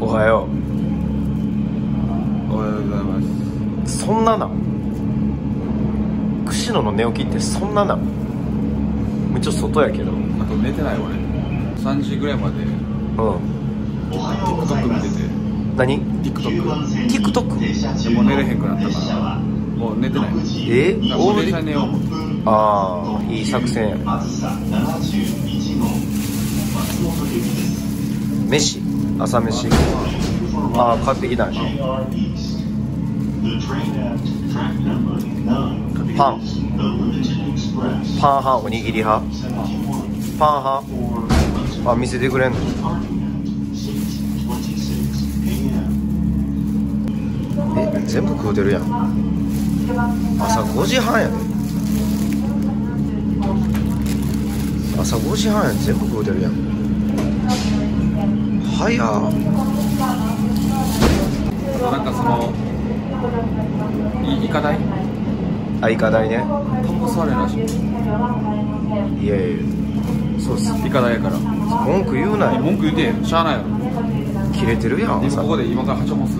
おはよおはようございます。うそんななん。釧路の寝起きってそんななん。もうちょっと外やけど。うんあと寝てない俺3時ぐらいまで。TikTok 見てて。何？TikTok TikTok? でもう寝れへんくなったから。もう寝てない。え？だからもう電車寝よう。思ってああいい作戦や。飯？朝飯ああ買ってきたんや。パン。パン派おにぎり派。パン派。あ見せてくれんの？え全部食うてるやん。朝5時半やで。朝5時半やで全部食うてるやん早っ。なんかそのいイカ代あイカ代ね。タンポスあれらしいいやいやそうっすイカ代やから。文句言うなよ。文句言うてへんしゃあないや。ろ切れてるやんここで今からハチョモス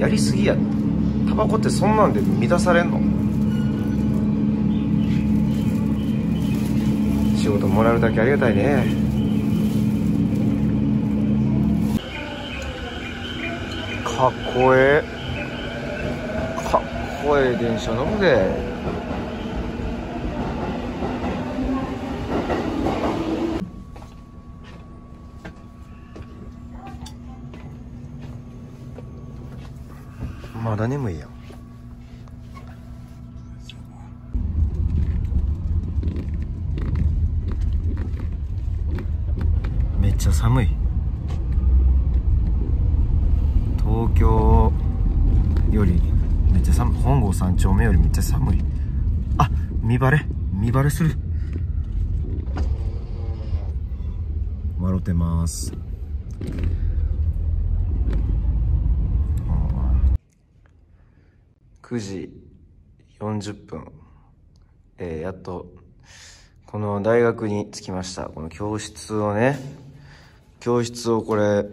やりすぎやタバコってそんなんで満たされんの？仕事もらえるだけありがたいねかっこええ。かっこええ電車乗るで。まだ眠いやん。めっちゃ寒い。よりめっちゃ寒い本郷三丁目よりめっちゃ寒い。あ見バレ。見バレする。笑ってます。9時40分、えーやっとこの大学に着きました。この教室をね。教室をこれ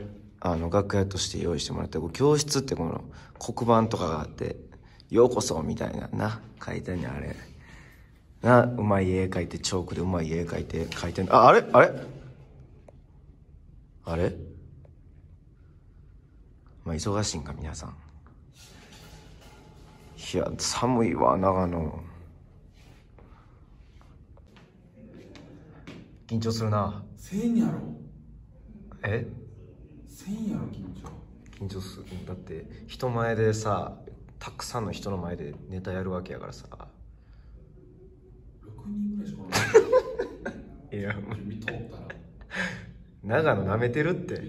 あの楽屋として用意してもらってこう教室ってこの黒板とかがあって「ようこそ」みたいなな書いてんねんあれ。なうまい絵描いてチョークでうまい絵描いて書いてんああれ？あれ？あれ？まあ忙しいんか皆さん。いや寒いわ長野。緊張するな。せんやろ。え？せんやろ緊張。緊張する。だって人前でさたくさんの人の前でネタやるわけやからさ。6人ぐらいしかおらん。いや。見とったら。長野なめてるって。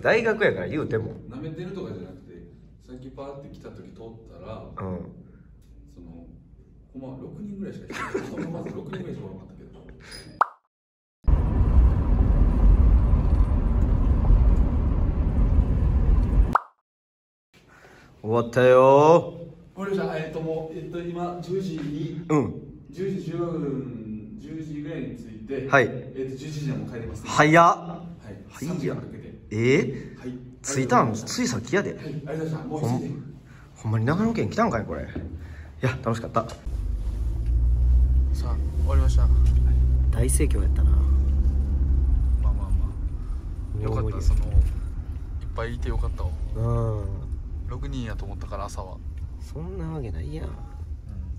大学やから言うても。なめてるとかじゃなくてさっきパーって来た時通ったらうん。そのほんま6人ぐらいしかいない。まず6人ぐらいしかおらなかったけど終わったよ。これじゃあえっともうえっと今10時にうん。10時15分10時ぐらいに着いてはい。えっと11時にはもう帰ります早っ。はい。早いやん3時間かけて。え？ー、はい。着いたん？はいついさっきやで。ありがとうございましたもうほ着いてんほんまに長野県来たんかいこれ。いや楽しかった。さあ終わりました。大盛況やったな。まあまあまあ。よかったそのいっぱいいてよかったわ。うん6人やと思ったから朝は。そんなわけないやん。うん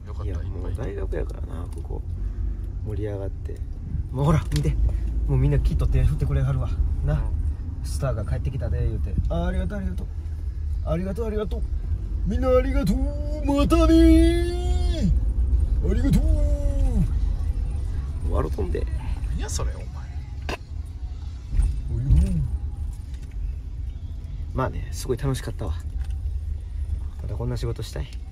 よかったいやもう大学やからなここ。盛り上がって。もうほら見て。もうみんなきっと手振ってくれはるわ。な、スターが帰ってきたで言うて。あありがとうありがとう。ありがとうありがとう。みんなありがとうまたねー。ありがとう。笑とんで。何やそれお前。まあねすごい楽しかったわこんな仕事したい。